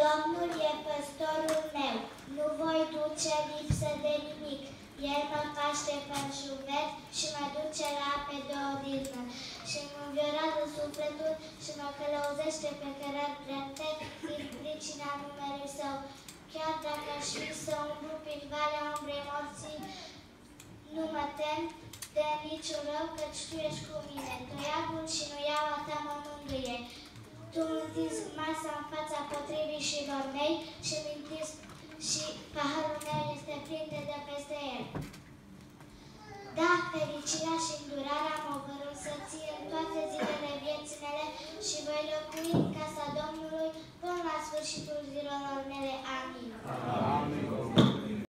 3 Domnul e păstorul meu, nu voi duce lipsă de nimic. El mă paște pe șuvet și mă duce la ape de odihnă și îmi înviorează sufletul și mă călăuzește pe cărări drepte din pricina numelui său. Chiar dacă aș fi să umblu prin valea umbrei morții, nu mă tem de niciun rău, căci Tu ești cu mine. Toiagul și nuiaua ta mă mângâie. Tu întinzi masa în fața potrivii și mei și mintis și paharul meu este plin de dă peste el. Da, fericirea și îndurarea mă vor însăți în toate zilele vieții mele și voi locui în casa Domnului până la sfârșitul